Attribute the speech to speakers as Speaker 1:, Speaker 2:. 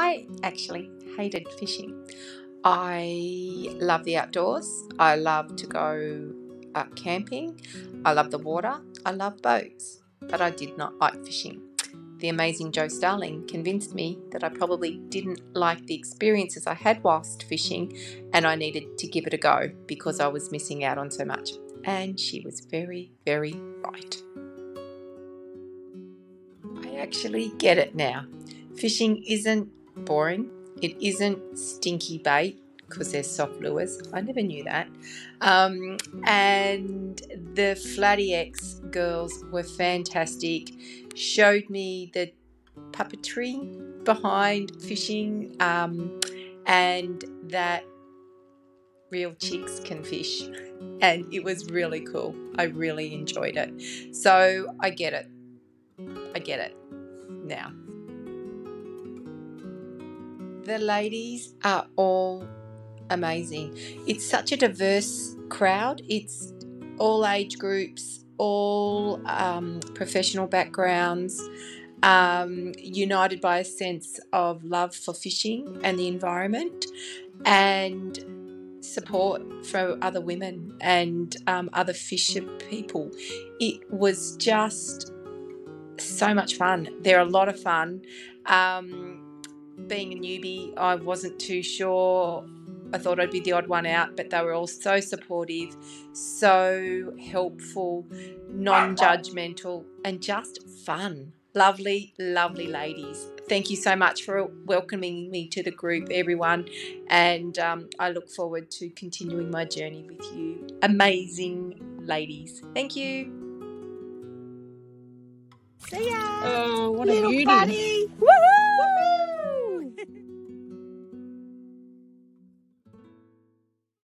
Speaker 1: I actually hated fishing. I love the outdoors. I love to go uh, camping. I love the water. I love boats, but I did not like fishing. The amazing Jo Starling convinced me that I probably didn't like the experiences I had whilst fishing and I needed to give it a go because I was missing out on so much. And she was very, very right. I actually get it now. Fishing isn't boring, it isn't stinky bait because they're soft lures. I never knew that. Um, and the Flatty X girls were fantastic. Showed me the puppetry behind fishing um, and that real chicks can fish. And it was really cool. I really enjoyed it. So I get it. I get it now. The ladies are all amazing. It's such a diverse crowd. It's all age groups, all um, professional backgrounds, um, united by a sense of love for fishing and the environment, and support for other women and um, other fisher people. It was just so much fun. They're a lot of fun. Um, being a newbie, I wasn't too sure I thought I'd be the odd one out, but they were all so supportive, so helpful, non judgmental, and just fun. Lovely, lovely ladies. Thank you so much for welcoming me to the group, everyone. And um, I look forward to continuing my journey with you. Amazing ladies. Thank you. See ya.
Speaker 2: Oh, what
Speaker 1: Little
Speaker 2: a beauty.
Speaker 1: buddy.